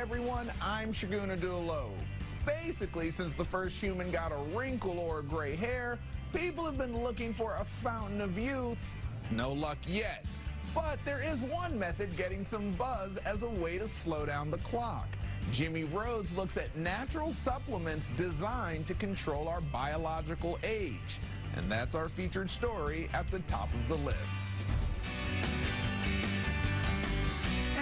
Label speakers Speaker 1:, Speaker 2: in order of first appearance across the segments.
Speaker 1: everyone, I'm Shaguna Dulo. Basically, since the first human got a wrinkle or a gray hair, people have been looking for a fountain of youth. No luck yet. But there is one method getting some buzz as a way to slow down the clock. Jimmy Rhodes looks at natural supplements designed to control our biological age. And that's our featured story at the top of the list.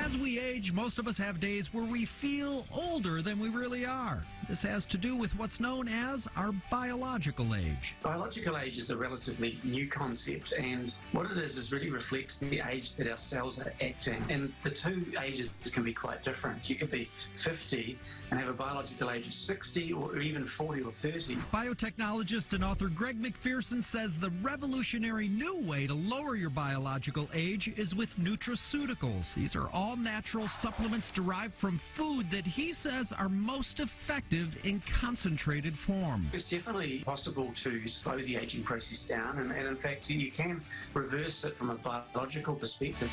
Speaker 2: As we age, most of us have days where we feel older than we really are. This has to do with what's known as our biological age.
Speaker 3: Biological age is a relatively new concept, and what it is is really reflects the age that our cells are acting. And the two ages can be quite different. You could be 50 and have a biological age of 60, or even 40 or 30.
Speaker 2: Biotechnologist and author Greg Macpherson says the revolutionary new way to lower your biological age is with nutraceuticals. These are all natural supplements derived from food that he says are most effective in concentrated form.
Speaker 3: It's definitely possible to slow the aging process down, and, and in fact, you can reverse it from a biological perspective.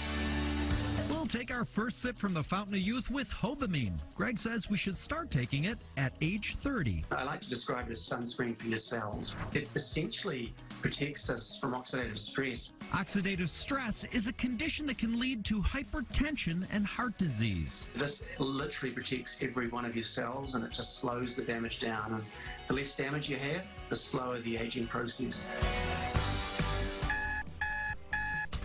Speaker 2: We'll take our first sip from the Fountain of Youth with Hobamine. Greg says we should start taking it at age 30.
Speaker 3: I like to describe it as sunscreen for your cells. It essentially protects us from oxidative stress.
Speaker 2: Oxidative stress is a condition that can lead to hypertension and heart disease.
Speaker 3: This literally protects every one of your cells and it just slows the damage down. And the less damage you have, the slower the aging process.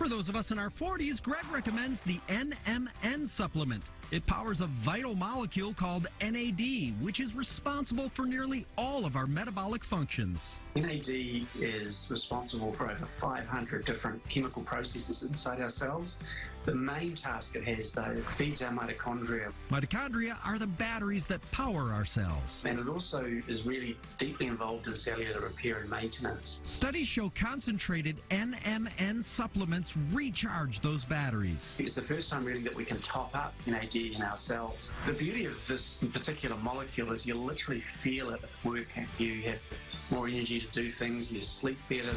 Speaker 2: For those of us in our 40s, Greg recommends the NMN supplement. It powers a vital molecule called NAD, which is responsible for nearly all of our metabolic functions.
Speaker 3: NAD is responsible for over 500 different chemical processes inside our cells. The main task it has, though, it feeds our mitochondria.
Speaker 2: Mitochondria are the batteries that power our cells.
Speaker 3: And it also is really deeply involved in cellular repair and maintenance.
Speaker 2: Studies show concentrated NMN supplements recharge those batteries.
Speaker 3: It's the first time really that we can top up NAD in our cells. The beauty of this particular molecule is you literally feel it working. You have more energy to do things, you sleep better.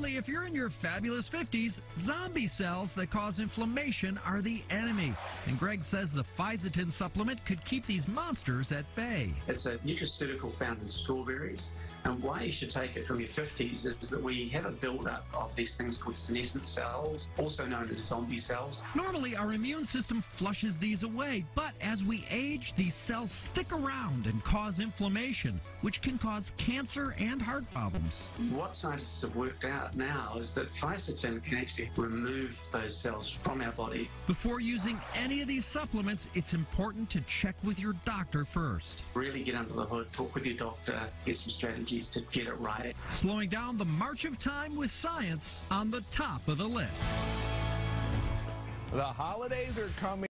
Speaker 2: Finally, if you're in your fabulous 50s, zombie cells that cause inflammation are the enemy. And Greg says the fisetin supplement could keep these monsters at bay.
Speaker 3: It's a nutraceutical found in strawberries. And why you should take it from your 50s is that we have a buildup of these things called senescent cells, also known as zombie cells.
Speaker 2: Normally, our immune system flushes these away, but as we age, these cells stick around and cause inflammation, which can cause cancer and heart problems.
Speaker 3: What scientists have worked out now is that fisetin can actually remove those cells from our body.
Speaker 2: Before using any of these supplements, it's important to check with your doctor first.
Speaker 3: Really get under the hood, talk with your doctor, get some strategies to get it right.
Speaker 2: Slowing down the march of time with science on the top of the list.
Speaker 1: The holidays are coming.